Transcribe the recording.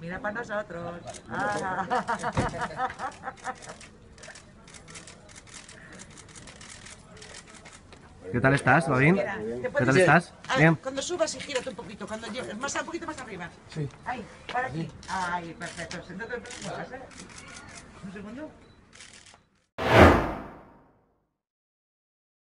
Mira para nosotros. Ah. ¿Qué tal estás, Babín? ¿Qué tal estás? Ah, Bien. Cuando subas y gírate un poquito, cuando llegues, más, un poquito más arriba. Sí. Ahí, para aquí. Ahí, perfecto. No te preocupes, ¿eh? Un segundo.